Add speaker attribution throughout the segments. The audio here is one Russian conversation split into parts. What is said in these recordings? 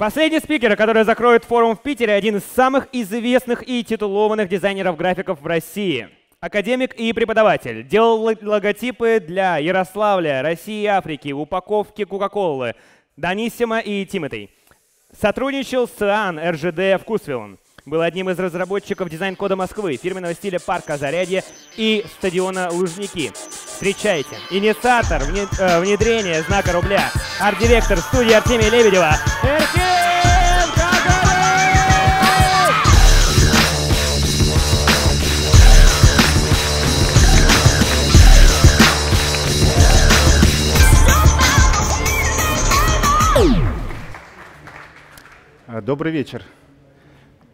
Speaker 1: Последний спикер, который закроет форум в Питере, один из самых известных и титулованных дизайнеров-графиков в России. Академик и преподаватель. Делал логотипы для Ярославля, России и Африки, упаковки Кока-Колы, Даниссима и Тимотей. Сотрудничал с АН РЖД Вкусвиллон. Был одним из разработчиков дизайн-кода Москвы, фирменного стиля парка Зарядье и стадиона Лужники. Встречайте, инициатор э, внедрения знака рубля, арт-директор студии Артемия Лебедева,
Speaker 2: Добрый вечер.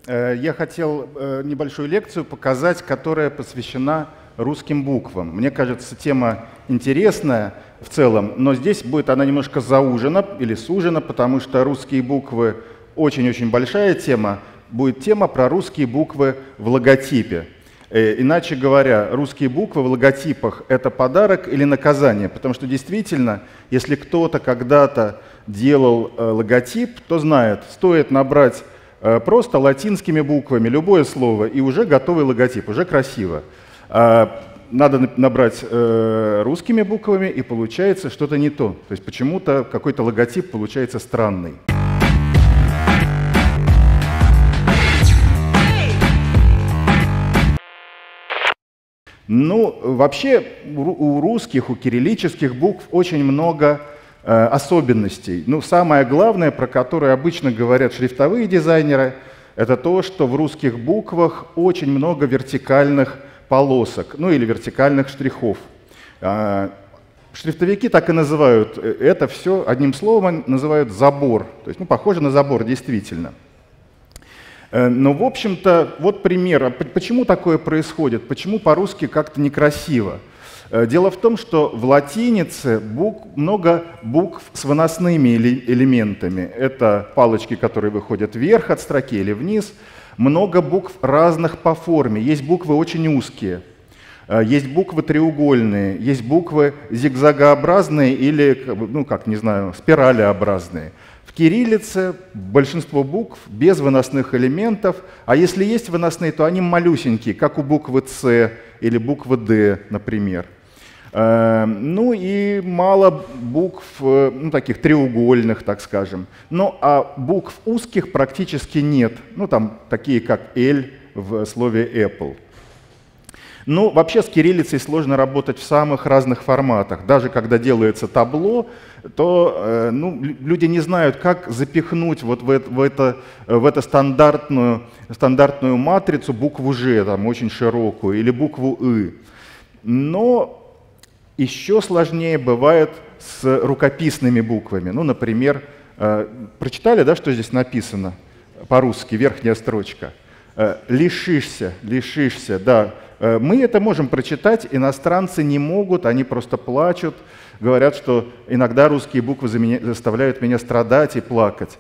Speaker 2: Э, я хотел э, небольшую лекцию показать, которая посвящена русским буквам. Мне кажется, тема интересная в целом, но здесь будет она немножко заужена или сужена, потому что русские буквы очень-очень большая тема. Будет тема про русские буквы в логотипе. Э, иначе говоря, русские буквы в логотипах — это подарок или наказание? Потому что действительно, если кто-то когда-то делал логотип, то знает, стоит набрать просто латинскими буквами любое слово, и уже готовый логотип, уже красиво. А, надо набрать э, русскими буквами, и получается что-то не то. То есть почему-то какой-то логотип получается странный. Ну, вообще у русских, у кириллических букв очень много Э, особенностей. Ну, самое главное, про которое обычно говорят шрифтовые дизайнеры, это то, что в русских буквах очень много вертикальных полосок, ну или вертикальных штрихов. А, шрифтовики так и называют э, это все, одним словом, называют забор. То есть, ну, похоже на забор, действительно. Э, но, в общем-то, вот пример. А почему такое происходит? Почему по-русски как-то некрасиво? Э, дело в том, что в латинице букв, много букв с выносными элементами. Это палочки, которые выходят вверх от строки или вниз. Много букв разных по форме. Есть буквы очень узкие, э, есть буквы треугольные, есть буквы зигзагообразные или, ну как, не знаю, спиралеобразные. В кириллице большинство букв без выносных элементов, а если есть выносные, то они малюсенькие, как у буквы «С» или буквы «Д», например. Эм, ну и мало букв, э, ну, таких треугольных, так скажем. Ну а букв узких практически нет. Ну там такие как L в слове Apple. Ну, вообще с кириллицей сложно работать в самых разных форматах. Даже когда делается табло, то э, ну, люди не знают, как запихнуть вот в, это, в, это, в это стандартную, стандартную матрицу букву Ж, там, очень широкую, или букву И. Но еще сложнее бывает с рукописными буквами. Ну, например, э, прочитали, да, что здесь написано по-русски, верхняя строчка? Э, лишишься, лишишься, да. Э, мы это можем прочитать, иностранцы не могут, они просто плачут, говорят, что иногда русские буквы заставляют меня страдать и плакать.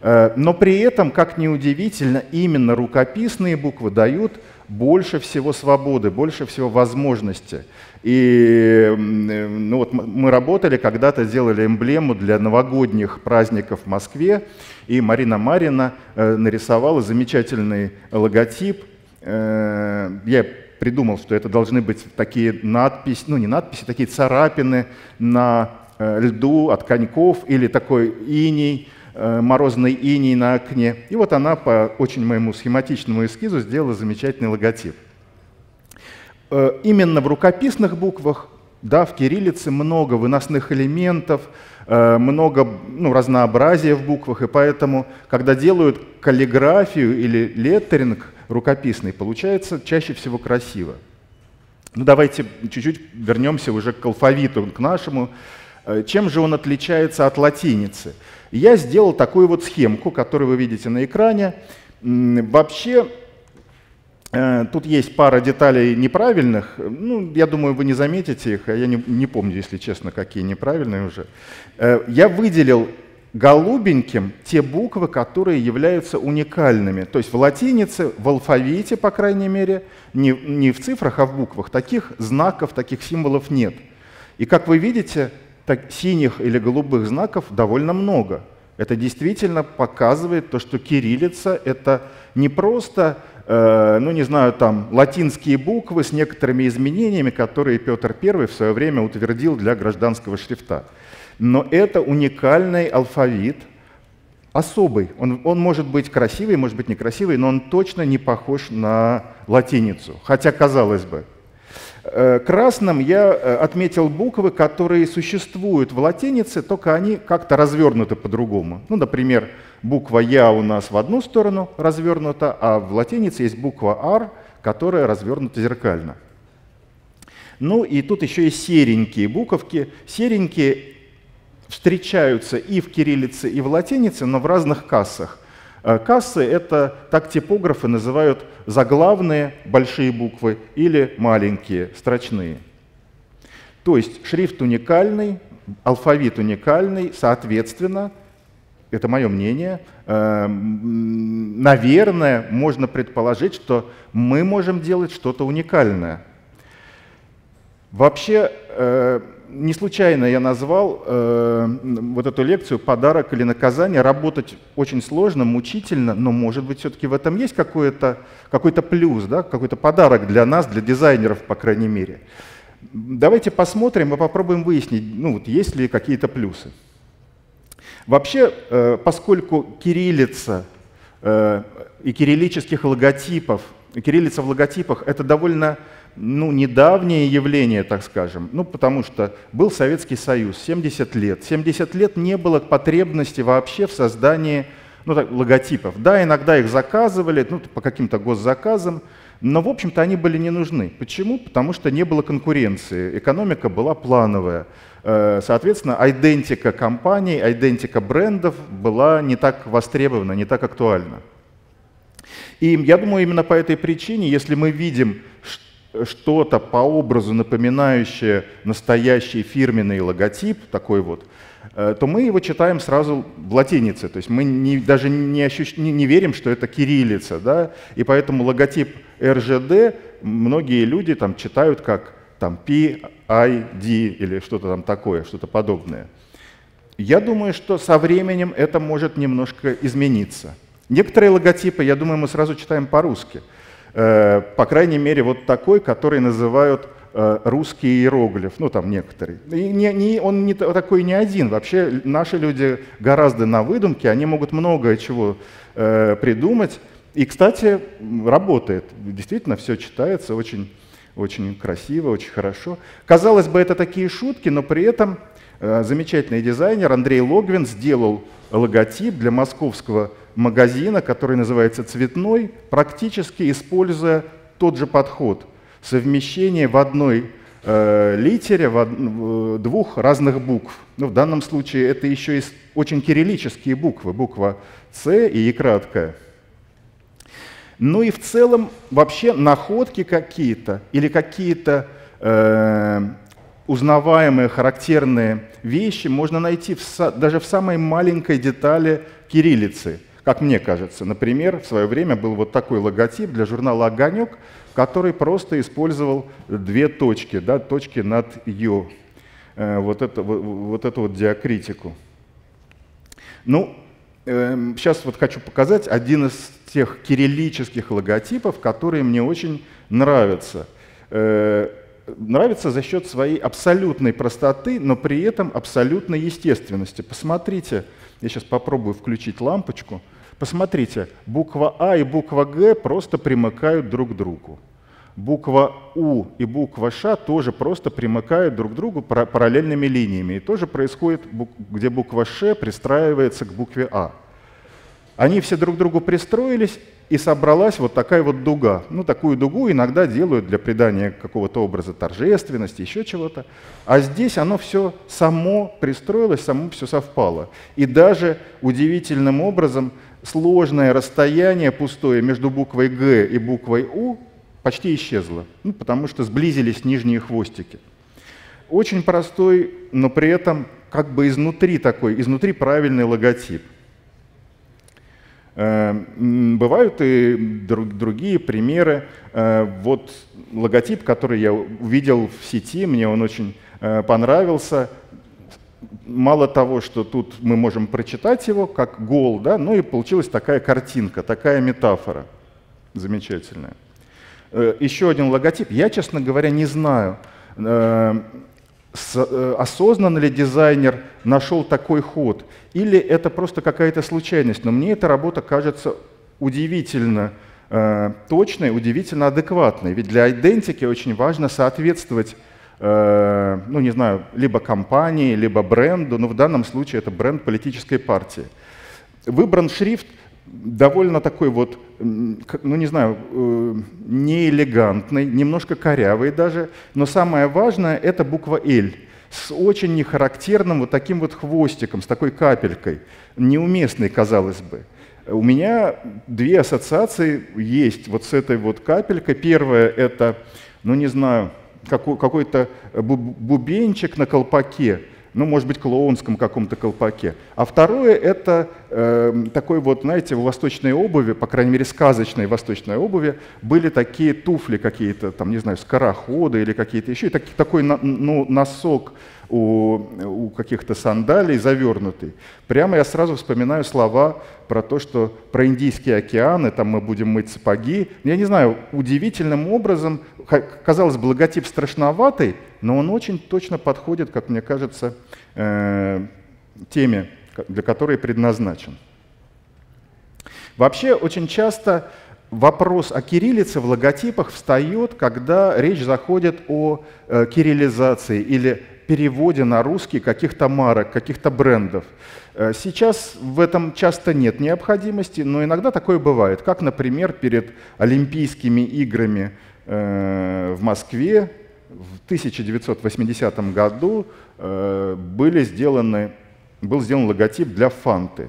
Speaker 2: Э, но при этом, как ни удивительно, именно рукописные буквы дают больше всего свободы, больше всего возможностей. И ну вот мы работали, когда-то делали эмблему для новогодних праздников в Москве, и Марина Марина э, нарисовала замечательный логотип. Э, я придумал, что это должны быть такие надписи, ну не надписи, такие царапины на льду от коньков или такой иней, Э, морозный иней на окне. И вот она по очень моему схематичному эскизу сделала замечательный логотип. Э, именно в рукописных буквах, да, в кириллице много выносных элементов, э, много ну, разнообразия в буквах, и поэтому, когда делают каллиграфию или леттеринг рукописный, получается чаще всего красиво. Ну давайте чуть-чуть вернемся уже к алфавиту, к нашему. Чем же он отличается от латиницы? Я сделал такую вот схемку, которую вы видите на экране. Вообще, э, тут есть пара деталей неправильных. Ну, я думаю, вы не заметите их, а я не, не помню, если честно, какие неправильные уже. Э, я выделил голубеньким те буквы, которые являются уникальными. То есть в латинице, в алфавите, по крайней мере, не, не в цифрах, а в буквах, таких знаков, таких символов нет. И как вы видите, так, синих или голубых знаков довольно много. Это действительно показывает то, что кириллица — это не просто, э, ну не знаю, там латинские буквы с некоторыми изменениями, которые Петр I в свое время утвердил для гражданского шрифта. Но это уникальный алфавит, особый. Он, он может быть красивый, может быть некрасивый, но он точно не похож на латиницу. Хотя, казалось бы, Э, красным я э, отметил буквы, которые существуют в латинице, только они как-то развернуты по-другому. Ну, например, буква «Я» у нас в одну сторону развернута, а в латинице есть буква «Р», которая развернута зеркально. Ну и тут еще и серенькие буковки. Серенькие встречаются и в кириллице, и в латинице, но в разных кассах. Э, кассы — это так типографы называют заглавные большие буквы или маленькие строчные. То есть шрифт уникальный, алфавит уникальный, соответственно, это мое мнение, э, наверное, можно предположить, что мы можем делать что-то уникальное. Вообще, э, не случайно я назвал э, вот эту лекцию «Подарок или наказание». Работать очень сложно, мучительно, но, может быть, все-таки в этом есть какой-то какой плюс, да? какой-то подарок для нас, для дизайнеров, по крайней мере. Давайте посмотрим и попробуем выяснить, ну, вот есть ли какие-то плюсы. Вообще, э, поскольку кириллица э, и кириллических логотипов, кириллица в логотипах — это довольно ну, недавнее явление, так скажем. Ну, потому что был Советский Союз, 70 лет. 70 лет не было потребности вообще в создании ну, так, логотипов. Да, иногда их заказывали, ну, по каким-то госзаказам, но, в общем-то, они были не нужны. Почему? Потому что не было конкуренции, экономика была плановая. Э, соответственно, идентика компаний, идентика брендов была не так востребована, не так актуальна. И я думаю, именно по этой причине, если мы видим, что-то по образу напоминающее настоящий фирменный логотип, такой вот, э, то мы его читаем сразу в латинице. То есть мы не, даже не, ощущ... не, не верим, что это кириллица. Да? И поэтому логотип РЖД многие люди там читают как там, P, I, D или что-то там такое, что-то подобное. Я думаю, что со временем это может немножко измениться. Некоторые логотипы, я думаю, мы сразу читаем по-русски. Э, по крайней мере, вот такой, который называют э, русский иероглиф, ну там некоторые. И не, не, он не такой не один. Вообще наши люди гораздо на выдумке, они могут многое чего э, придумать. И, кстати, работает. Действительно, все читается очень, очень красиво, очень хорошо. Казалось бы, это такие шутки, но при этом э, замечательный дизайнер Андрей Логвин сделал логотип для московского магазина, который называется «Цветной», практически используя тот же подход. Совмещение в одной э, литере в, в двух разных букв. Ну, в данном случае это еще и очень кириллические буквы. Буква «С» и «И» краткая. Ну и в целом вообще находки какие-то или какие-то э, узнаваемые, характерные вещи можно найти в, даже в самой маленькой детали кириллицы – как мне кажется. Например, в свое время был вот такой логотип для журнала «Огонек», который просто использовал две точки, да, точки над «ё», э, вот, это, вот, вот эту вот диакритику. Ну, сейчас эм, вот хочу показать один из тех кириллических логотипов, которые мне очень нравятся. Э, нравится за счет своей абсолютной простоты, но при этом абсолютной естественности. Посмотрите, я сейчас попробую включить лампочку – Посмотрите, буква А и буква Г просто примыкают друг к другу. Буква У и буква Ш тоже просто примыкают друг к другу параллельными линиями. И тоже происходит, где буква Ш пристраивается к букве А. Они все друг к другу пристроились, и собралась вот такая вот дуга. Ну, такую дугу иногда делают для придания какого-то образа торжественности, еще чего-то. А здесь оно все само пристроилось, само все совпало. И даже удивительным образом сложное расстояние пустое между буквой Г и буквой У почти исчезло, ну, потому что сблизились нижние хвостики. Очень простой, но при этом как бы изнутри такой, изнутри правильный логотип. Э, бывают и другие примеры. Э, вот логотип, который я увидел в сети, мне он очень э, понравился. Мало того, что тут мы можем прочитать его как гол, да, ну и получилась такая картинка, такая метафора замечательная. Э, еще один логотип. Я, честно говоря, не знаю, э, э, осознанно ли дизайнер нашел такой ход, или это просто какая-то случайность, но мне эта работа кажется удивительно точной, удивительно адекватной. Ведь для идентики очень важно соответствовать ну не знаю, либо компании, либо бренду, но в данном случае это бренд политической партии. Выбран шрифт довольно такой вот, ну не знаю, э, неэлегантный, немножко корявый даже, но самое важное — это буква «Л» с очень нехарактерным вот таким вот хвостиком, с такой капелькой, неуместной, казалось бы. У меня две ассоциации есть вот с этой вот капелькой. Первая — это, ну не знаю, какой-то бубенчик на колпаке, ну, может быть, клоунском каком-то колпаке. А второе — это э, такой вот, знаете, в восточной обуви, по крайней мере, сказочной восточной обуви, были такие туфли какие-то, там, не знаю, скороходы или какие-то еще, и так, такой ну, носок у, у каких-то сандалий завернутый. Прямо я сразу вспоминаю слова про то, что про Индийские океаны, там мы будем мыть сапоги. Я не знаю, удивительным образом, казалось логотип страшноватый, но он очень точно подходит, как мне кажется, э, теме, для которой предназначен. Вообще очень часто вопрос о кириллице в логотипах встает, когда речь заходит о э, кириллизации или переводе на русский каких-то марок, каких-то брендов. Э, сейчас в этом часто нет необходимости, но иногда такое бывает, как, например, перед Олимпийскими играми э, в Москве в 1980 году э, были сделаны, был сделан логотип для Фанты.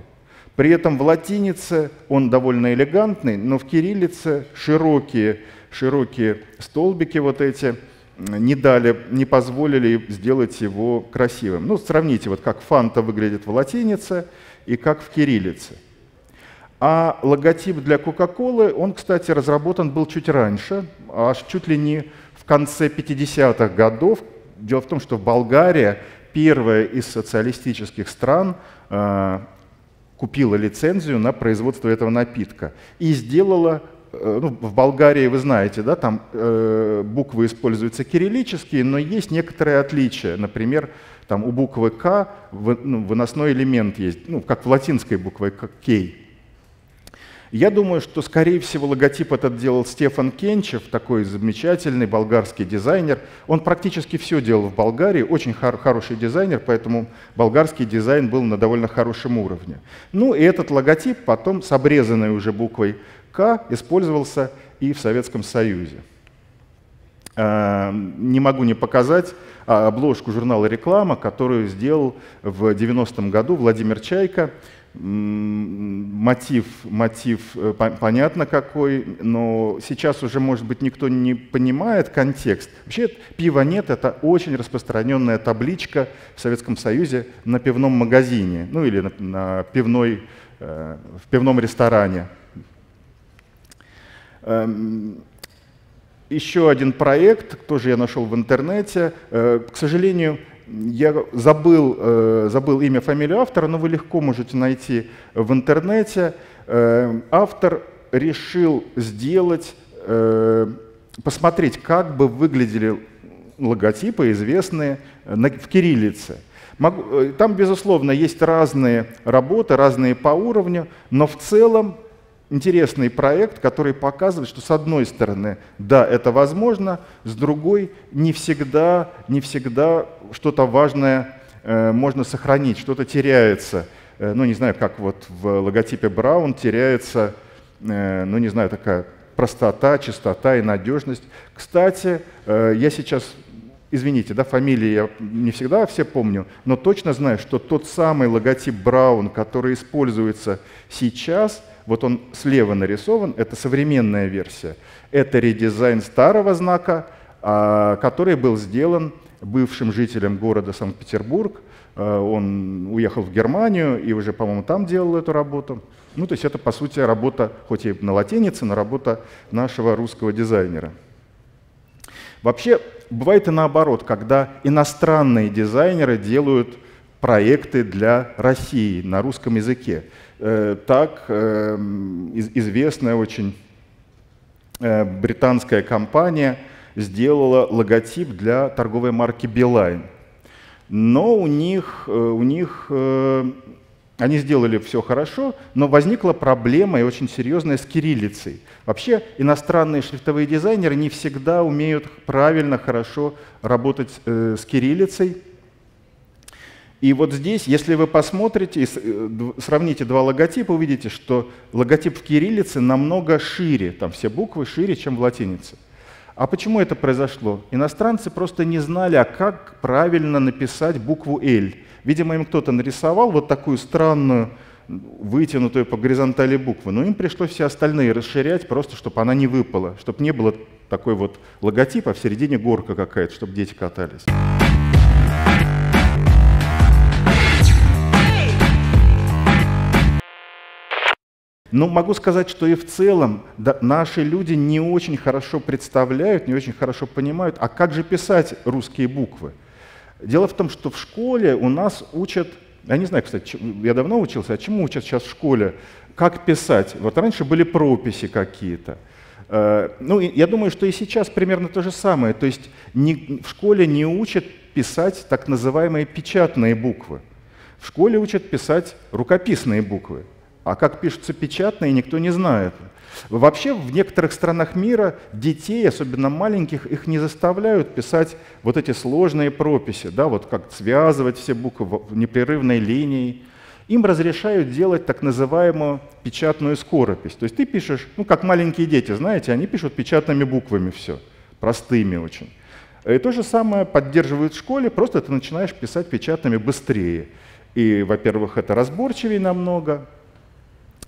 Speaker 2: При этом в латинице он довольно элегантный, но в кириллице широкие, широкие столбики вот эти – не дали, не позволили сделать его красивым. Ну, сравните, вот как фанта выглядит в латинице и как в кириллице. А логотип для Кока-Колы, он, кстати, разработан был чуть раньше, аж чуть ли не в конце 50-х годов. Дело в том, что Болгария, первая из социалистических стран, э, купила лицензию на производство этого напитка и сделала ну, в Болгарии, вы знаете, да, там э, буквы используются кириллические, но есть некоторые отличия. Например, там у буквы К в, ну, выносной элемент есть, ну, как в латинской букве как К. Я думаю, что, скорее всего, логотип этот делал Стефан Кенчев, такой замечательный болгарский дизайнер. Он практически все делал в Болгарии, очень хор- хороший дизайнер, поэтому болгарский дизайн был на довольно хорошем уровне. Ну и этот логотип потом с обрезанной уже буквой К использовался и в Советском Союзе. А, не могу не показать обложку журнала «Реклама», которую сделал в 90-м году Владимир Чайка – мотив, мотив э, понятно какой, но сейчас уже, может быть, никто не понимает контекст. Вообще, пива нет, это очень распространенная табличка в Советском Союзе на пивном магазине, ну или на, на пивной, э, в пивном ресторане. Эм, еще один проект, тоже я нашел в интернете. Э, к сожалению, я забыл, э, забыл имя, фамилию автора, но вы легко можете найти в интернете. Э, автор решил сделать, э, посмотреть, как бы выглядели логотипы, известные в кириллице. Там, безусловно, есть разные работы, разные по уровню, но в целом интересный проект, который показывает, что с одной стороны, да, это возможно, с другой, не всегда, не всегда что-то важное э, можно сохранить, что-то теряется. Э, ну, не знаю, как вот в логотипе Браун теряется, э, ну, не знаю, такая простота, чистота и надежность. Кстати, э, я сейчас извините, да, фамилии я не всегда все помню, но точно знаю, что тот самый логотип Браун, который используется сейчас, вот он слева нарисован, это современная версия. Это редизайн старого знака, а, который был сделан бывшим жителем города Санкт-Петербург. А, он уехал в Германию и уже, по-моему, там делал эту работу. Ну, то есть это, по сути, работа, хоть и на латинице, но работа нашего русского дизайнера. Вообще, бывает и наоборот, когда иностранные дизайнеры делают проекты для России на русском языке. Э, так э, известная очень э, британская компания сделала логотип для торговой марки Beeline. Но у них, у них они сделали все хорошо, но возникла проблема и очень серьезная с кириллицей. Вообще иностранные шрифтовые дизайнеры не всегда умеют правильно, хорошо работать э, с кириллицей. И вот здесь, если вы посмотрите, э, сравните два логотипа, увидите, что логотип в кириллице намного шире, там все буквы шире, чем в латинице. А почему это произошло? Иностранцы просто не знали, а как правильно написать букву «Л». Видимо, им кто-то нарисовал вот такую странную, вытянутую по горизонтали букву, но им пришлось все остальные расширять, просто чтобы она не выпала, чтобы не было такой вот логотип, а в середине горка какая-то, чтобы дети катались. Но могу сказать, что и в целом да, наши люди не очень хорошо представляют, не очень хорошо понимают, а как же писать русские буквы. Дело в том, что в школе у нас учат, я не знаю, кстати, я давно учился, а чему учат сейчас в школе? Как писать? Вот раньше были прописи какие-то. Э, ну, я думаю, что и сейчас примерно то же самое. То есть не, в школе не учат писать так называемые печатные буквы. В школе учат писать рукописные буквы. А как пишутся печатные, никто не знает. Вообще в некоторых странах мира детей, особенно маленьких, их не заставляют писать вот эти сложные прописи, да, вот как связывать все буквы в непрерывной линией. Им разрешают делать так называемую печатную скоропись. То есть ты пишешь, ну как маленькие дети, знаете, они пишут печатными буквами все, простыми очень. И то же самое поддерживают в школе, просто ты начинаешь писать печатными быстрее. И, во-первых, это разборчивее намного,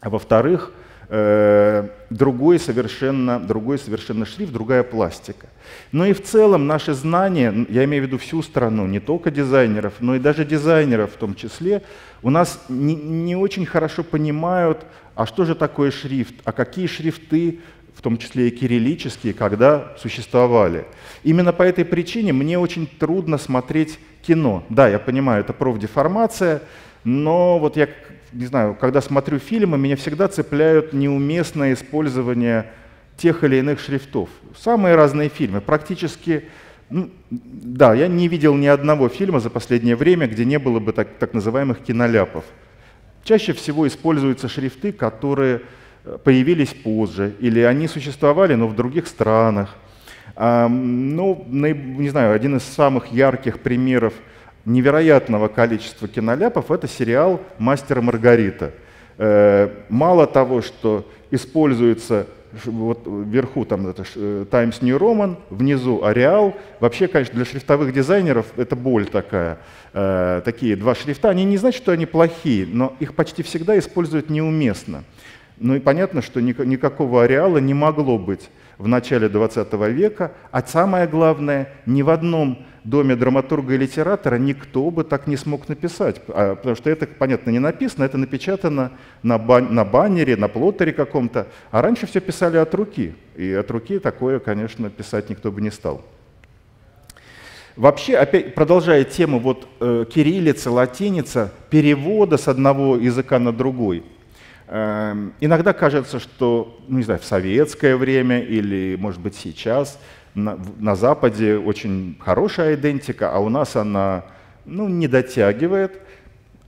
Speaker 2: а во-вторых, э, другой совершенно, другой совершенно шрифт, другая пластика. Но и в целом наши знания, я имею в виду всю страну, не только дизайнеров, но и даже дизайнеров в том числе, у нас не, не очень хорошо понимают, а что же такое шрифт, а какие шрифты, в том числе и кириллические, когда существовали. Именно по этой причине мне очень трудно смотреть кино. Да, я понимаю, это профдеформация, но вот я не знаю, когда смотрю фильмы, меня всегда цепляют неуместное использование тех или иных шрифтов. Самые разные фильмы, практически, ну, да, я не видел ни одного фильма за последнее время, где не было бы так, так называемых киноляпов. Чаще всего используются шрифты, которые э, появились позже, или они существовали, но в других странах. Ну, не знаю, один из самых ярких примеров – невероятного количества киноляпов, это сериал «Мастер и Маргарита». Э, мало того, что используется вот вверху там это Times New Roman, внизу Ареал. Вообще, конечно, для шрифтовых дизайнеров это боль такая. Э, такие два шрифта, они не значат, что они плохие, но их почти всегда используют неуместно. Ну и понятно, что никакого ареала не могло быть в начале 20 века, а самое главное, ни в одном доме драматурга и литератора никто бы так не смог написать, а, потому что это, понятно, не написано, это напечатано на, бан на баннере, на плоттере каком-то, а раньше все писали от руки, и от руки такое, конечно, писать никто бы не стал. Вообще, опять продолжая тему вот, э, кириллица, латиница, перевода с одного языка на другой – иногда кажется, что, ну не знаю, в советское время или, может быть, сейчас на, на Западе очень хорошая идентика, а у нас она ну, не дотягивает.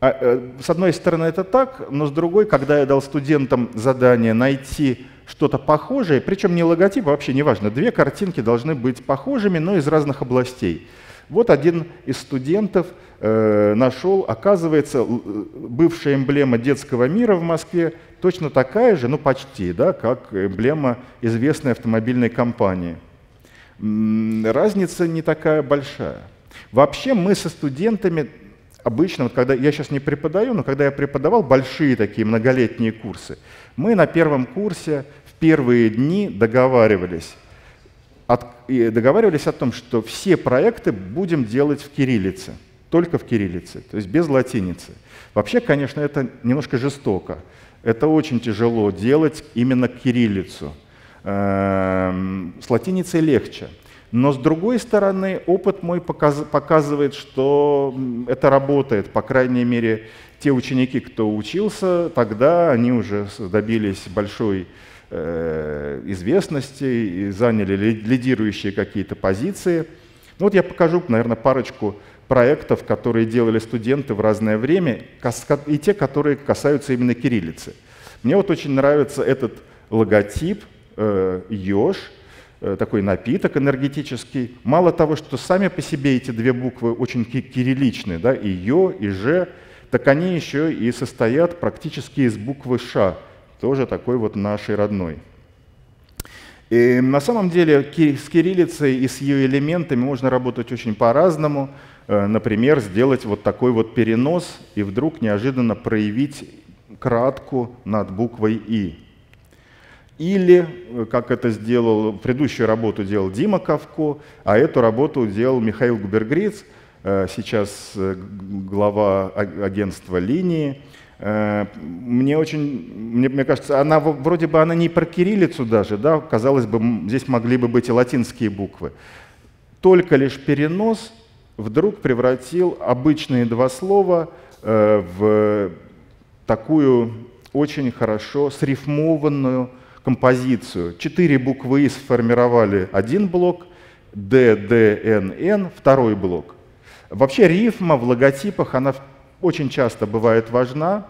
Speaker 2: А, э, с одной стороны это так, но с другой, когда я дал студентам задание найти что-то похожее, причем не логотип, вообще не важно, две картинки должны быть похожими, но из разных областей. Вот один из студентов э, нашел, оказывается, э, бывшая эмблема детского мира в Москве точно такая же, ну почти, да, как эмблема известной автомобильной компании. Разница не такая большая. Вообще мы со студентами обычно, вот когда я сейчас не преподаю, но когда я преподавал большие такие многолетние курсы, мы на первом курсе в первые дни договаривались, и договаривались о том, что все проекты будем делать в кириллице, только в кириллице, то есть без латиницы. Вообще, конечно, это немножко жестоко. Это очень тяжело делать именно кириллицу. Эм, с латиницей легче. Но с другой стороны, опыт мой показ, показывает, что это работает. По крайней мере, те ученики, кто учился тогда, они уже добились большой известности и заняли лидирующие какие-то позиции. Ну вот я покажу, наверное, парочку проектов, которые делали студенты в разное время, и те, которые касаются именно кириллицы. Мне вот очень нравится этот логотип э, «Еж», Э, такой напиток энергетический. Мало того, что сами по себе эти две буквы очень кирилличные, да, и Ё, и Ж, так они еще и состоят практически из буквы Ш, тоже такой вот нашей родной. И на самом деле с кириллицей и с ее элементами можно работать очень по-разному. Э, например, сделать вот такой вот перенос и вдруг неожиданно проявить кратку над буквой «и». Или, э, как это сделал, предыдущую работу делал Дима Кавко, а эту работу делал Михаил Губергриц, э, сейчас глава агентства «Линии». Мне очень, мне, мне кажется, она вроде бы она не про кириллицу даже, да, казалось бы, здесь могли бы быть и латинские буквы. Только лишь перенос вдруг превратил обычные два слова в такую очень хорошо срифмованную, композицию. Четыре буквы «и» сформировали один блок, «д», «д», «н», «н» — второй блок. Вообще рифма в логотипах, она очень часто бывает важна,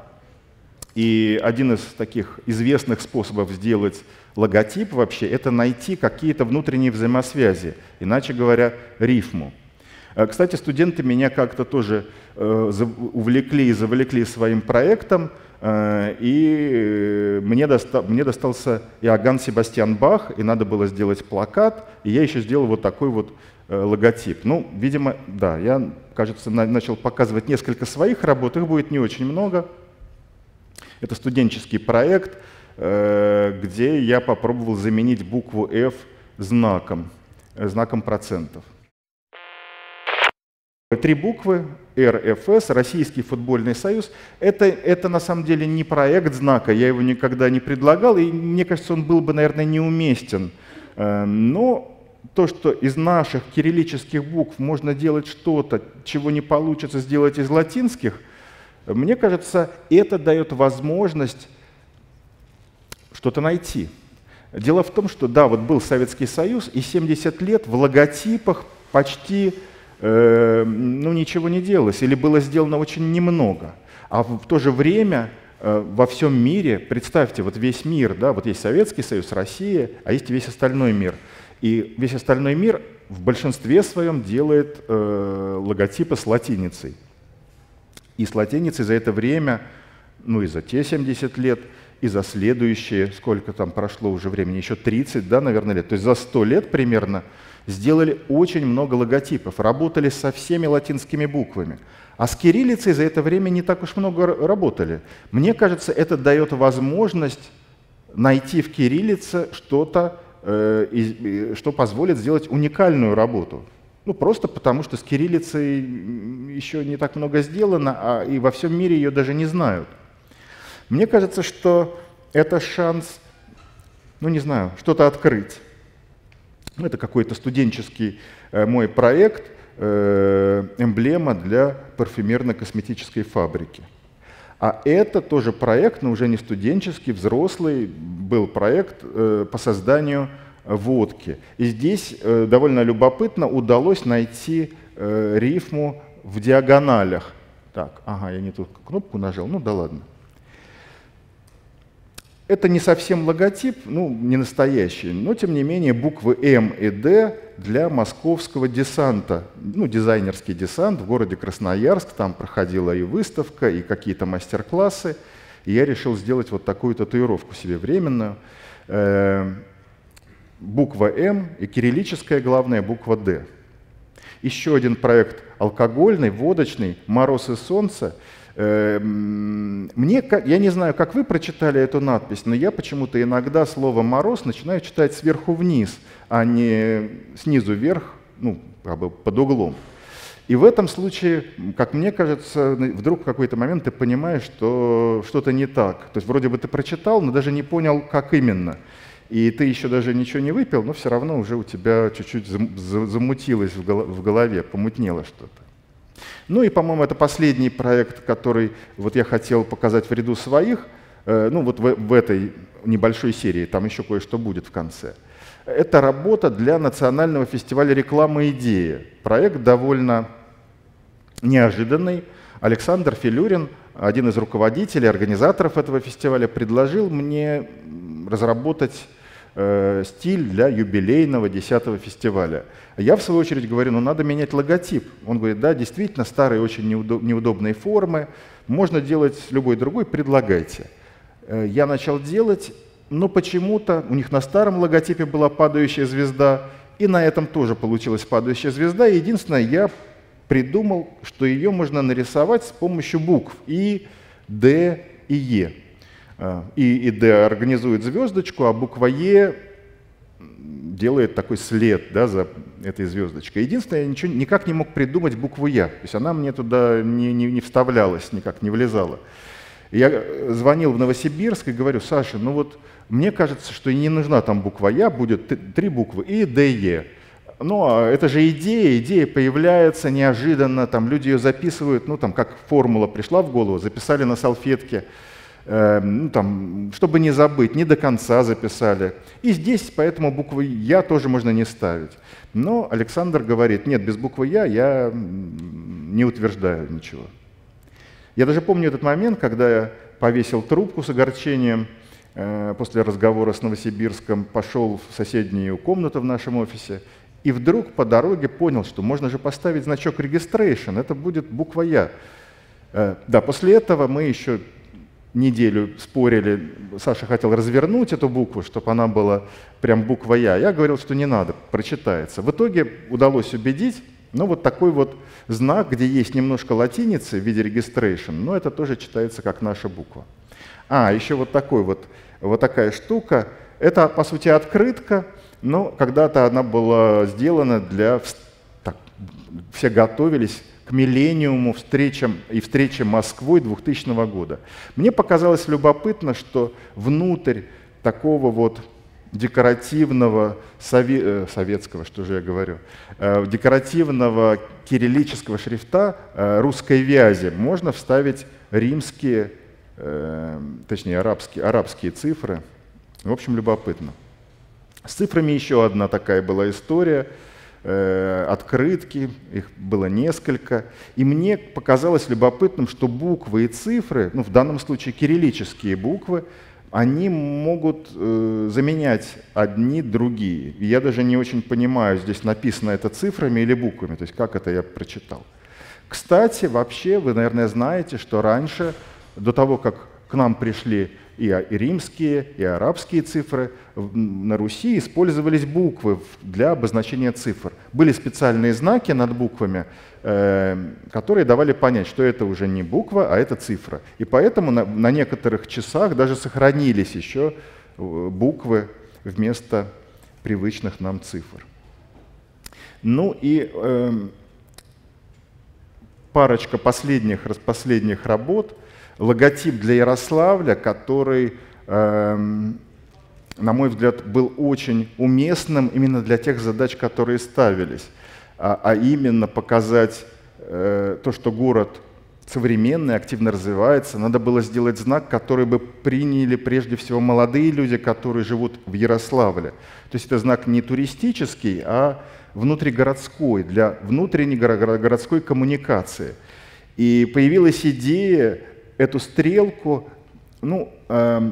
Speaker 2: и один из таких известных способов сделать логотип вообще — это найти какие-то внутренние взаимосвязи, иначе говоря, рифму. Э, кстати, студенты меня как-то тоже э, увлекли и завлекли своим проектом. Э, и мне, доста, мне достался Иоганн Себастьян Бах, и надо было сделать плакат, и я еще сделал вот такой вот логотип. Ну, видимо, да, я, кажется, начал показывать несколько своих работ, их будет не очень много. Это студенческий проект, где я попробовал заменить букву F знаком, знаком процентов. Три буквы РФС, Российский футбольный союз. Это, это на самом деле не проект знака, я его никогда не предлагал, и мне кажется, он был бы, наверное, неуместен. Эм, но то, что из наших кириллических букв можно делать что-то, чего не получится сделать из латинских, мне кажется, это дает возможность что-то найти. Дело в том, что да, вот был Советский Союз, и 70 лет в логотипах почти э, ну, ничего не делалось, или было сделано очень немного. А в то же время э, во всем мире, представьте, вот весь мир, да, вот есть Советский Союз, Россия, а есть весь остальной мир. И весь остальной мир в большинстве своем делает э, логотипы с латиницей. И с за это время, ну и за те 70 лет, и за следующие, сколько там прошло уже времени, еще 30, да, наверное, лет, то есть за 100 лет примерно, сделали очень много логотипов, работали со всеми латинскими буквами. А с кириллицей за это время не так уж много работали. Мне кажется, это дает возможность найти в кириллице что-то, э, что позволит сделать уникальную работу. Ну, просто потому что с кириллицей еще не так много сделано, а и во всем мире ее даже не знают. Мне кажется, что это шанс, ну не знаю, что-то открыть. Это какой-то студенческий э, мой проект, э, эмблема для парфюмерно-косметической фабрики. А это тоже проект, но уже не студенческий, взрослый, был проект э, по созданию водки. И здесь довольно любопытно удалось найти рифму в диагоналях. Так, ага, я не ту кнопку нажал, ну да ладно. Это не совсем логотип, ну, не настоящий, но тем не менее буквы М и Д для московского десанта, ну, дизайнерский десант в городе Красноярск, там проходила и выставка, и какие-то мастер-классы, и я решил сделать вот такую татуировку себе временную. Буква М и кириллическая главная буква Д. Еще один проект алкогольный, водочный «Мороз и солнце», Эм, мне, я не знаю, как вы прочитали эту надпись, но я почему-то иногда слово «мороз» начинаю читать сверху вниз, а не снизу вверх, ну, как бы под углом. И в этом случае, как мне кажется, вдруг в какой-то момент ты понимаешь, что что-то не так. То есть вроде бы ты прочитал, но даже не понял, как именно. И ты еще даже ничего не выпил, но все равно уже у тебя чуть-чуть замутилось в голове, помутнело что-то. Ну и, по-моему, это последний проект, который вот я хотел показать в ряду своих, э, ну вот в, в этой небольшой серии, там еще кое-что будет в конце. Это работа для Национального фестиваля рекламы идеи. Проект довольно неожиданный. Александр Филюрин, один из руководителей, организаторов этого фестиваля, предложил мне разработать э, стиль для юбилейного 10 фестиваля. Я, в свою очередь, говорю, ну надо менять логотип. Он говорит, да, действительно, старые очень неудобные формы, можно делать любой другой, предлагайте. Э, я начал делать, но почему-то у них на старом логотипе была падающая звезда, и на этом тоже получилась падающая звезда. Единственное, я придумал, что ее можно нарисовать с помощью букв И, Д и Е. А, и, и Д организует звездочку, а буква Е делает такой след да, за этой звездочкой. Единственное, я ничего, никак не мог придумать букву Я. То есть она мне туда не, не, не вставлялась, никак не влезала. я звонил в Новосибирск и говорю, Саша, ну вот мне кажется, что не нужна там буква Я, будет три буквы И, Д, Е. Но ну, а это же идея, идея появляется неожиданно, там люди ее записывают, ну там как формула пришла в голову, записали на салфетке, э, ну, там, чтобы не забыть, не до конца записали. И здесь поэтому буквы «Я» тоже можно не ставить. Но Александр говорит, нет, без буквы «Я» я не утверждаю ничего. Я даже помню этот момент, когда я повесил трубку с огорчением, э, после разговора с Новосибирском пошел в соседнюю комнату в нашем офисе и вдруг по дороге понял, что можно же поставить значок registration, это будет буква «Я». Э, да, после этого мы еще неделю спорили, Саша хотел развернуть эту букву, чтобы она была прям буква «Я». Я говорил, что не надо, прочитается. В итоге удалось убедить, ну вот такой вот знак, где есть немножко латиницы в виде registration, но это тоже читается как наша буква. А, еще вот такой вот, вот такая штука. Это, по сути, открытка, но когда-то она была сделана для... Так, все готовились к миллениуму встречам и встрече Москвой 2000 года. Мне показалось любопытно, что внутрь такого вот декоративного сове, э, советского, что же я говорю, э, декоративного кириллического шрифта э, русской вязи можно вставить римские, точнее арабские, арабские цифры. В общем, любопытно. С цифрами еще одна такая была история. Э, открытки, их было несколько. И мне показалось любопытным, что буквы и цифры, ну в данном случае кириллические буквы, они могут э, заменять одни другие. Я даже не очень понимаю, здесь написано это цифрами или буквами, то есть как это я прочитал. Кстати, вообще, вы, наверное, знаете, что раньше, до того, как к нам пришли и римские, и арабские цифры. На Руси использовались буквы для обозначения цифр. Были специальные знаки над буквами, э, которые давали понять, что это уже не буква, а это цифра. И поэтому на, некоторых часах даже сохранились еще э, буквы вместо привычных нам цифр. Ну и э, парочка последних, последних работ – логотип для Ярославля, который, эм, на мой взгляд, был очень уместным именно для тех задач, которые ставились, а, а именно показать э, то, что город современный, активно развивается. Надо было сделать знак, который бы приняли прежде всего молодые люди, которые живут в Ярославле. То есть это знак не туристический, а внутригородской, для внутренней городской коммуникации. И появилась идея эту стрелку, ну, э,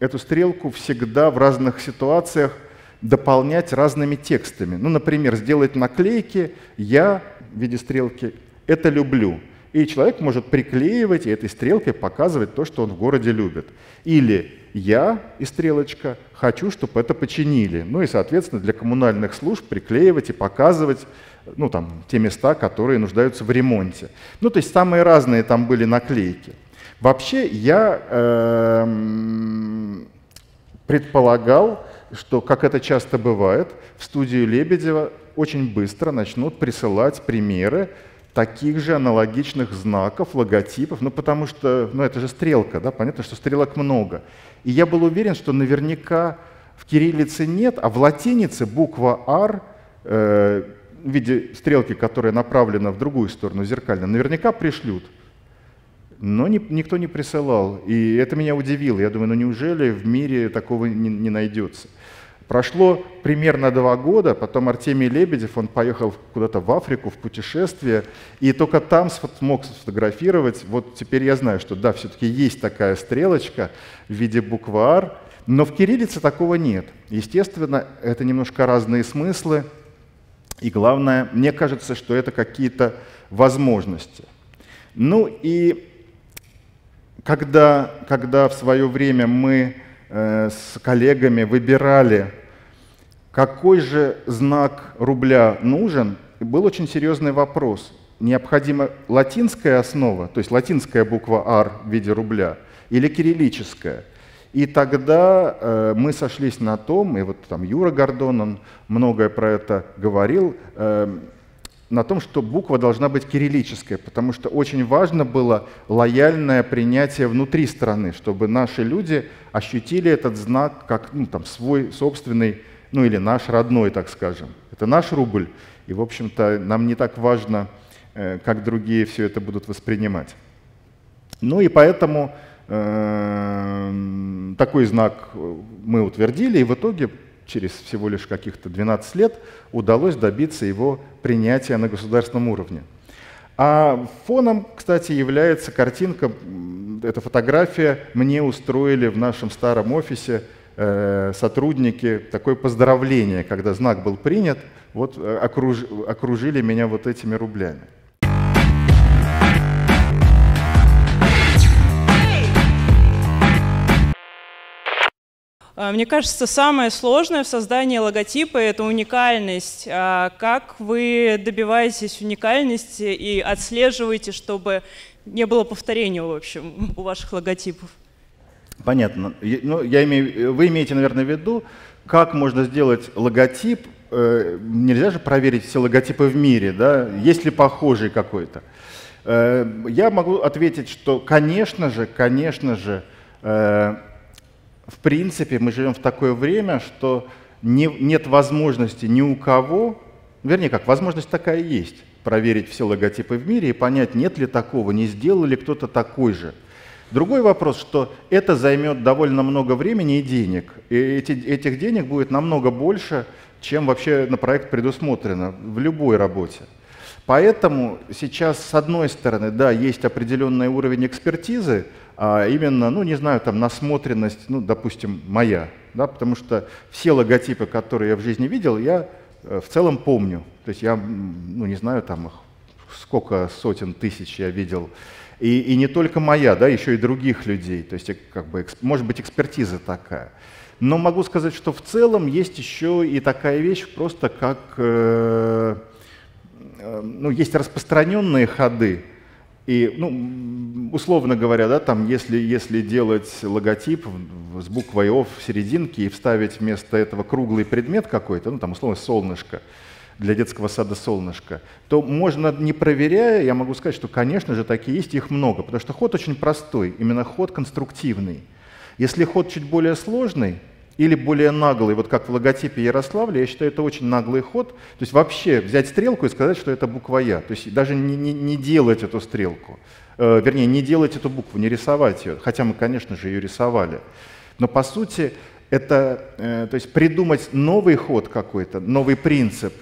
Speaker 2: эту стрелку всегда в разных ситуациях дополнять разными текстами. Ну, например, сделать наклейки «я» в виде стрелки «это люблю». И человек может приклеивать и этой стрелкой показывать то, что он в городе любит. Или «я» и стрелочка «хочу, чтобы это починили». Ну и, соответственно, для коммунальных служб приклеивать и показывать ну, там, те места, которые нуждаются в ремонте. Ну, то есть самые разные там были наклейки. Вообще я э, предполагал, что, как это часто бывает, в студию Лебедева очень быстро начнут присылать примеры таких же аналогичных знаков, логотипов, ну потому что, ну это же стрелка, да, понятно, что стрелок много. И я был уверен, что наверняка в кириллице нет, а в латинице буква R э, в виде стрелки, которая направлена в другую сторону зеркально, наверняка пришлют. Но ни, никто не присылал. И это меня удивило. Я думаю, ну неужели в мире такого не, не найдется? Прошло примерно два года, потом Артемий Лебедев, он поехал куда-то в Африку в путешествие, и только там смог сфотографировать. Вот теперь я знаю, что да, все-таки есть такая стрелочка в виде буквы «Р», но в кириллице такого нет. Естественно, это немножко разные смыслы, и главное, мне кажется, что это какие-то возможности. Ну и когда, когда в свое время мы э, с коллегами выбирали, какой же знак рубля нужен, был очень серьезный вопрос. Необходима латинская основа, то есть латинская буква R в виде рубля, или кириллическая – и тогда э, мы сошлись на том, и вот там Юра Гордон, он многое про это говорил, э, на том, что буква должна быть кириллическая, потому что очень важно было лояльное принятие внутри страны, чтобы наши люди ощутили этот знак как ну, там, свой собственный, ну или наш родной, так скажем. Это наш рубль, и, в общем-то, нам не так важно, э, как другие все это будут воспринимать. Ну и поэтому такой знак мы утвердили, и в итоге через всего лишь каких-то 12 лет удалось добиться его принятия на государственном уровне. А фоном, кстати, является картинка, эта фотография мне устроили в нашем старом офисе э, сотрудники, такое поздравление, когда знак был принят, вот э, окруж, окружили меня вот этими рублями.
Speaker 3: Мне кажется, самое сложное в создании логотипа — это уникальность. А как вы добиваетесь уникальности и отслеживаете, чтобы не было повторения, в общем, у ваших логотипов?
Speaker 2: Понятно. Ну, я имею, вы имеете, наверное, в виду, как можно сделать логотип. Э, нельзя же проверить все логотипы в мире, да? Есть ли похожий какой-то? Э, я могу ответить, что, конечно же, конечно же, э, в принципе, мы живем в такое время, что не, нет возможности ни у кого, вернее как, возможность такая есть, проверить все логотипы в мире и понять, нет ли такого, не сделал ли кто-то такой же. Другой вопрос, что это займет довольно много времени и денег. И эти, этих денег будет намного больше, чем вообще на проект предусмотрено в любой работе. Поэтому сейчас, с одной стороны, да, есть определенный уровень экспертизы, а именно, ну, не знаю, там, насмотренность, ну, допустим, моя, да, потому что все логотипы, которые я в жизни видел, я э, в целом помню. То есть я, ну, не знаю, там, сколько сотен тысяч я видел. И, и не только моя, да, еще и других людей. То есть, э, как бы, может быть, экспертиза такая. Но могу сказать, что в целом есть еще и такая вещь, просто как, э, э, ну, есть распространенные ходы, и, ну, условно говоря, да, там, если, если делать логотип с буквой О в серединке и вставить вместо этого круглый предмет какой-то, ну, там, условно, солнышко, для детского сада солнышко, то можно, не проверяя, я могу сказать, что, конечно же, такие есть, их много, потому что ход очень простой, именно ход конструктивный. Если ход чуть более сложный, или более наглый, вот как в логотипе Ярославля, я считаю, это очень наглый ход. То есть вообще взять стрелку и сказать, что это буква Я. То есть даже не, не, не делать эту стрелку. Э, вернее, не делать эту букву, не рисовать ее. Хотя мы, конечно же, ее рисовали. Но по сути это, э, то есть придумать новый ход какой-то, новый принцип,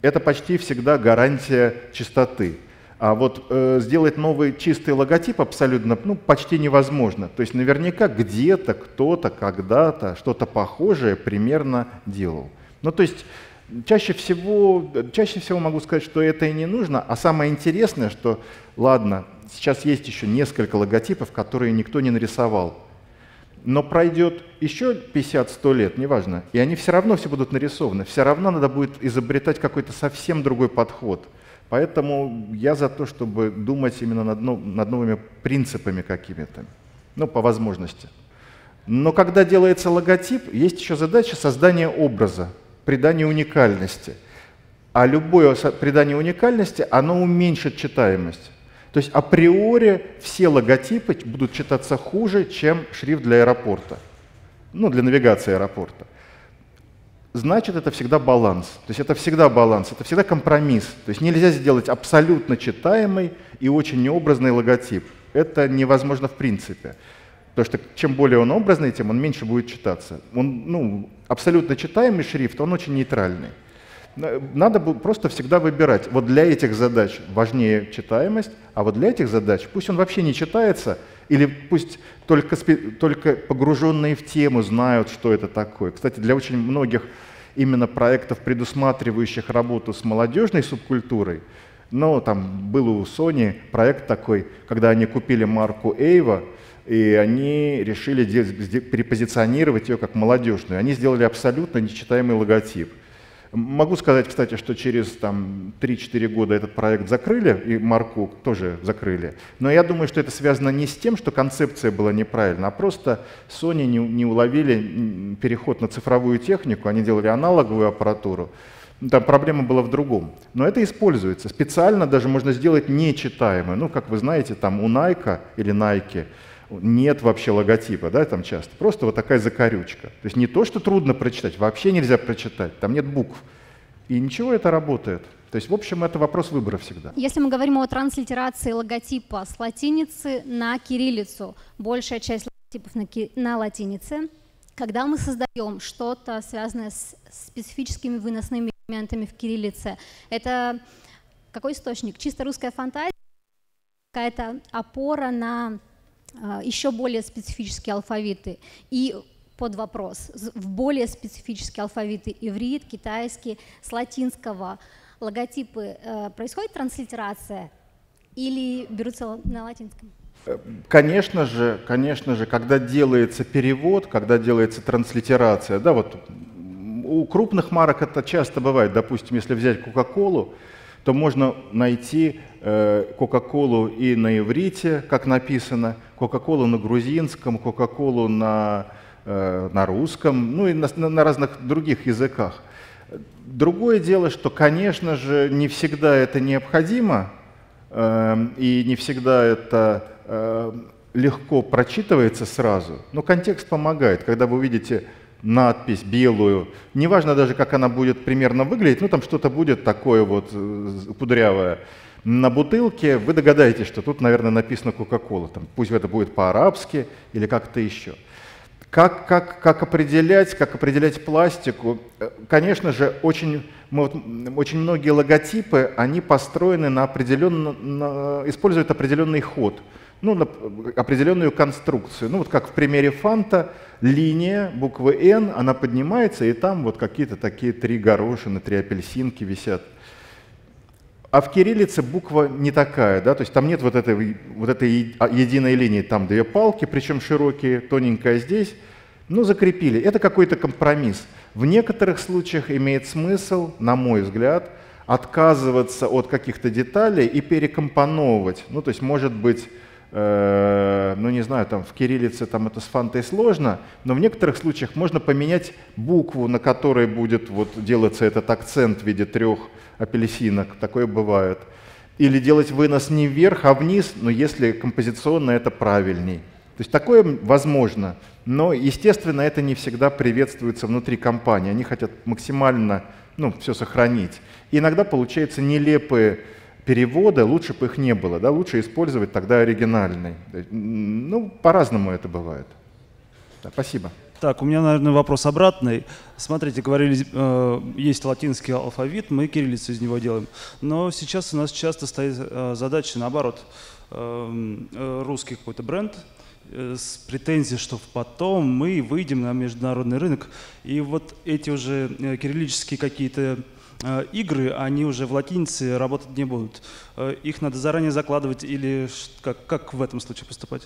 Speaker 2: это почти всегда гарантия чистоты. А вот э, сделать новый чистый логотип абсолютно, ну, почти невозможно. То есть наверняка где-то, кто-то, когда-то что-то похожее примерно делал. Ну, то есть чаще всего, чаще всего могу сказать, что это и не нужно. А самое интересное, что, ладно, сейчас есть еще несколько логотипов, которые никто не нарисовал. Но пройдет еще 50-100 лет, неважно, и они все равно все будут нарисованы. Все равно надо будет изобретать какой-то совсем другой подход – Поэтому я за то, чтобы думать именно над, над новыми принципами какими-то, ну, по возможности. Но когда делается логотип, есть еще задача создания образа, придания уникальности. А любое придание уникальности, оно уменьшит читаемость. То есть априори все логотипы будут читаться хуже, чем шрифт для аэропорта, ну, для навигации аэропорта. Значит это всегда баланс. То есть это всегда баланс, это всегда компромисс. То есть нельзя сделать абсолютно читаемый и очень необразный логотип. Это невозможно в принципе. Потому что чем более он образный, тем он меньше будет читаться. Он, ну, абсолютно читаемый шрифт, он очень нейтральный. Надо просто всегда выбирать. Вот для этих задач важнее читаемость, а вот для этих задач пусть он вообще не читается, или пусть только, только погруженные в тему знают, что это такое. Кстати, для очень многих именно проектов, предусматривающих работу с молодежной субкультурой, но там был у Sony проект такой, когда они купили марку Эйва, и они решили перепозиционировать ее как молодежную. Они сделали абсолютно нечитаемый логотип – Могу сказать, кстати, что через там, 3-4 года этот проект закрыли, и марку тоже закрыли. Но я думаю, что это связано не с тем, что концепция была неправильна, а просто Sony не, не уловили переход на цифровую технику, они делали аналоговую аппаратуру. Там проблема была в другом. Но это используется. Специально даже можно сделать нечитаемое. Ну, как вы знаете, там у Nike или Nike нет вообще логотипа, да, там часто. Просто вот такая закорючка. То есть не то, что трудно прочитать, вообще нельзя прочитать, там нет букв. И ничего это работает. То есть, в общем, это вопрос выбора всегда.
Speaker 4: Если мы говорим о транслитерации логотипа с латиницы на кириллицу, большая часть логотипов на, ки- на латинице, когда мы создаем что-то, связанное с специфическими выносными элементами в кириллице, это какой источник? Чисто русская фантазия, какая-то опора на еще более специфические алфавиты и под вопрос в более специфические алфавиты иврит, китайский, с латинского логотипы э, происходит транслитерация или берутся на латинском?
Speaker 2: Э, конечно же, конечно же, когда делается перевод, когда делается транслитерация, да, вот у крупных марок это часто бывает. Допустим, если взять Кока-Колу, то можно найти э, Кока-Колу и на иврите, как написано, Кока-Колу на грузинском, Кока-Колу на, э, на русском, ну и на, на разных других языках. Другое дело, что, конечно же, не всегда это необходимо, э, и не всегда это э, легко прочитывается сразу, но контекст помогает. Когда вы увидите надпись белую, неважно даже, как она будет примерно выглядеть, ну там что-то будет такое вот э, кудрявое, на бутылке вы догадаетесь, что тут, наверное, написано Кока-Кола. Пусть это будет по-арабски или как-то еще. Как, как, как определять, как определять пластику? Э, конечно же, очень, очень многие логотипы, они построены на определенно, на, используют определенный ход – ну, на определенную конструкцию. Ну, вот как в примере фанта, линия буквы «Н», она поднимается, и там вот какие-то такие три горошины, три апельсинки висят. А в кириллице буква не такая, да, то есть там нет вот этой, вот этой а, единой линии, там две палки, причем широкие, тоненькая здесь, ну, закрепили. Это какой-то компромисс. В некоторых случаях имеет смысл, на мой взгляд, отказываться от каких-то деталей и перекомпоновывать. Ну, то есть, может быть, ну не знаю, там в кириллице там это с фантой сложно, но в некоторых случаях можно поменять букву, на которой будет вот делаться этот акцент в виде трех апельсинок, такое бывает. Или делать вынос не вверх, а вниз, но если композиционно это правильней. То есть такое возможно, но, естественно, это не всегда приветствуется внутри компании. Они хотят максимально ну, все сохранить. И иногда получаются нелепые перевода, лучше бы их не было, да, лучше использовать тогда оригинальный. Ну, по-разному это бывает. Да, спасибо.
Speaker 5: Так, у меня, наверное, вопрос обратный. Смотрите, говорили, э, есть латинский алфавит, мы кириллицу из него делаем. Но сейчас у нас часто стоит э, задача, наоборот, э, э русский какой-то бренд э, с претензией, что потом мы выйдем на международный рынок, и вот эти уже э, кириллические какие-то игры, они уже в латинице работать не будут. Э, их надо заранее закладывать или как, как в этом случае поступать?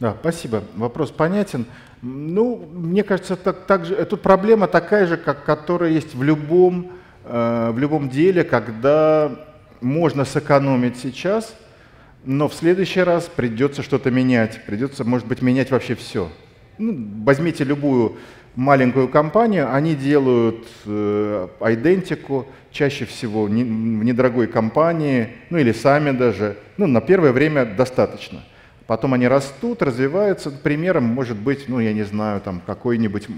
Speaker 2: Да, спасибо. Вопрос понятен. Ну, мне кажется, так, так же, тут проблема такая же, как, которая есть в любом, э, в любом деле, когда можно сэкономить сейчас, но в следующий раз придется что-то менять. Придется, может быть, менять вообще все. Ну, возьмите любую маленькую компанию, они делают э, идентику, чаще всего в недорогой компании, ну или сами даже, ну на первое время достаточно. Потом они растут, развиваются. Примером может быть, ну я не знаю, там какой-нибудь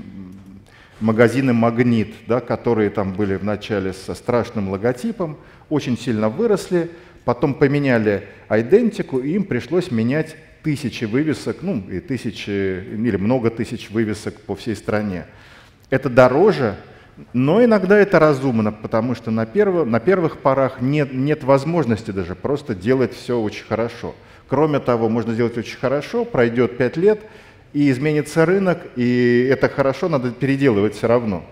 Speaker 2: магазины «Магнит», да, которые там были вначале со страшным логотипом, очень сильно выросли, потом поменяли идентику, и им пришлось менять тысячи вывесок, ну и тысячи, или много тысяч вывесок по всей стране. Это дороже, но иногда это разумно, потому что на, перво, на первых порах нет, нет возможности даже просто делать все очень хорошо. Кроме того, можно сделать очень хорошо, пройдет 5 лет, и изменится рынок, и это хорошо, надо переделывать все равно.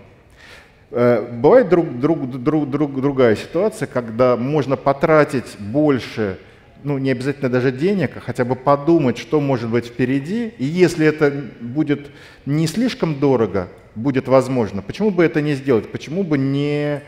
Speaker 2: Э, бывает друг, друг, друг, друг, другая ситуация, когда можно потратить больше, ну не обязательно даже денег, а хотя бы подумать, что может быть впереди. И если это будет не слишком дорого, будет возможно, почему бы это не сделать? Почему бы не,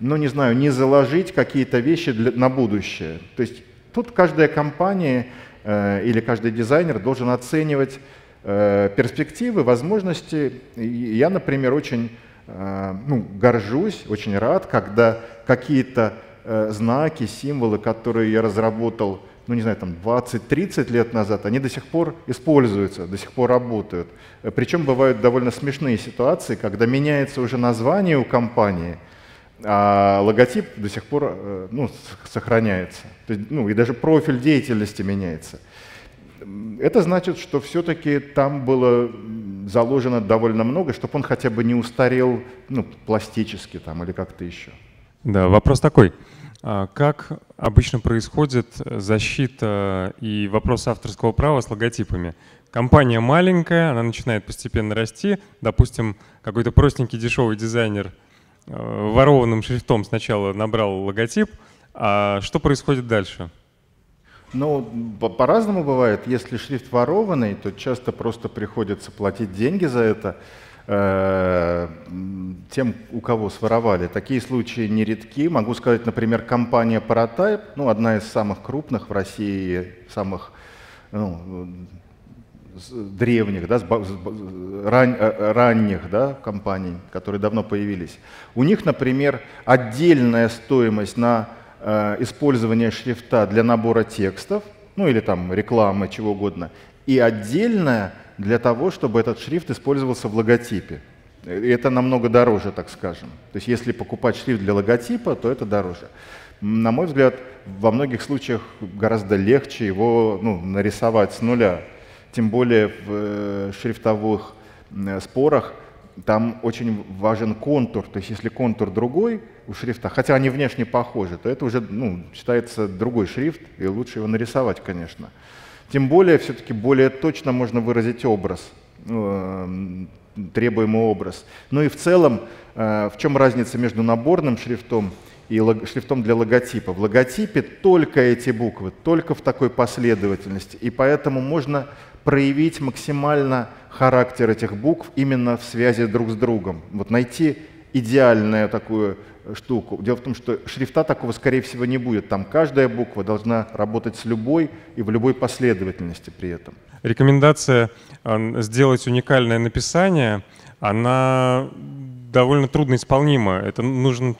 Speaker 2: ну не знаю, не заложить какие-то вещи для, на будущее? То есть тут каждая компания э, или каждый дизайнер должен оценивать э, перспективы, возможности. Я, например, очень э, ну, горжусь, очень рад, когда какие-то знаки, символы, которые я разработал, ну не знаю, там 20-30 лет назад, они до сих пор используются, до сих пор работают. Причем бывают довольно смешные ситуации, когда меняется уже название у компании, а логотип до сих пор э, ну, сохраняется. То есть, ну, и даже профиль деятельности меняется. Это значит, что все-таки там было заложено довольно много, чтобы он хотя бы не устарел ну, пластически там, или как-то еще.
Speaker 6: Да, вопрос такой. А как обычно происходит защита и вопрос авторского права с логотипами? Компания маленькая, она начинает постепенно расти. Допустим, какой-то простенький дешевый дизайнер э, ворованным шрифтом сначала набрал логотип, а что происходит дальше?
Speaker 2: Ну, по-разному бывает. Если шрифт ворованный, то часто просто приходится платить деньги за это тем, у кого своровали. Такие случаи нередки. Могу сказать, например, компания Paratype, ну, одна из самых крупных в России, самых ну, древних, да, ран, э, ранних да, компаний, которые давно появились. У них, например, отдельная стоимость на Э, использование шрифта для набора текстов, ну или там рекламы, чего угодно, и отдельное для того, чтобы этот шрифт использовался в логотипе. И это намного дороже, так скажем. То есть если покупать шрифт для логотипа, то это дороже. На мой взгляд, во многих случаях гораздо легче его ну, нарисовать с нуля. Тем более в э, шрифтовых спорах там очень важен контур. То есть если контур другой у шрифта, хотя они внешне похожи, то это уже ну, считается другой шрифт, и лучше его нарисовать, конечно. Тем более, все-таки более точно можно выразить образ, э, требуемый образ. Ну и в целом, э, в чем разница между наборным шрифтом и шрифтом для логотипа? В логотипе только эти буквы, только в такой последовательности, и поэтому можно проявить максимально характер этих букв именно в связи друг с другом. Вот найти идеальную такую штуку. Дело в том, что шрифта такого, скорее всего, не будет. Там каждая буква должна работать с любой и в любой последовательности при этом.
Speaker 6: Рекомендация э, сделать уникальное написание, она довольно трудно исполнима. Это нужен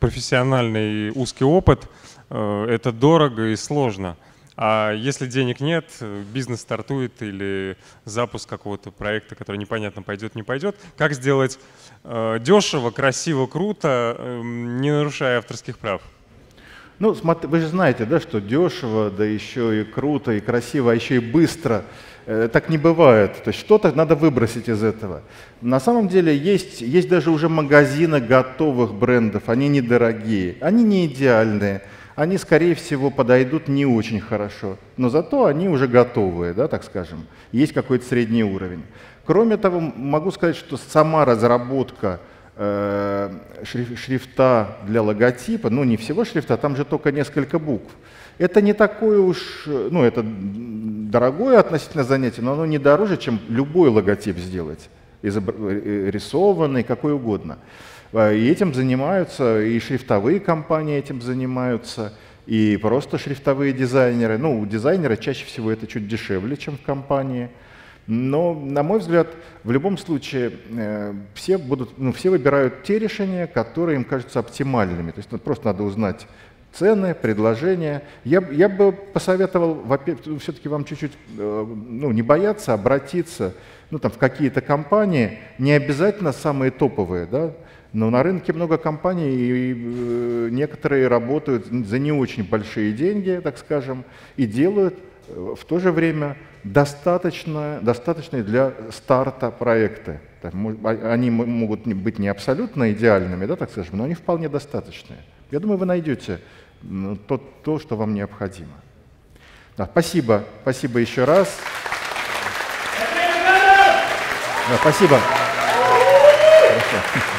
Speaker 6: профессиональный узкий опыт, э, это дорого и сложно. А если денег нет, бизнес стартует или запуск какого-то проекта, который непонятно пойдет, не пойдет, как сделать э, дешево, красиво, круто, э, не нарушая авторских прав?
Speaker 2: Ну, вы же знаете, да, что дешево, да еще и круто, и красиво, а еще и быстро. Э, так не бывает. То есть что-то надо выбросить из этого. На самом деле есть, есть даже уже магазины готовых брендов, они недорогие, они не идеальные они, скорее всего, подойдут не очень хорошо, но зато они уже готовые, да, так скажем, есть какой-то средний уровень. Кроме того, могу сказать, что сама разработка э, шрифта для логотипа, ну не всего шрифта, там же только несколько букв, это не такое уж, ну это дорогое относительно занятие, но оно не дороже, чем любой логотип сделать, э, рисованный, какой угодно. А, и этим занимаются, и шрифтовые компании этим занимаются, и просто шрифтовые дизайнеры. Ну, у дизайнера чаще всего это чуть дешевле, чем в компании. Но, на мой взгляд, в любом случае э, все, будут, ну, все выбирают те решения, которые им кажутся оптимальными. То есть ну, просто надо узнать цены, предложения. Я, я бы посоветовал все-таки вам чуть-чуть э, ну, не бояться, обратиться ну, там, в какие-то компании, не обязательно самые топовые, да, но на рынке много компаний, и э, некоторые работают за не очень большие деньги, так скажем, и делают э, в то же время достаточно, достаточные для старта проекты. А, они могут быть не абсолютно идеальными, да, так скажем, но они вполне достаточные. Я думаю, вы найдете то, то что вам необходимо. Да, спасибо, спасибо еще раз. Да, спасибо. Хорошо.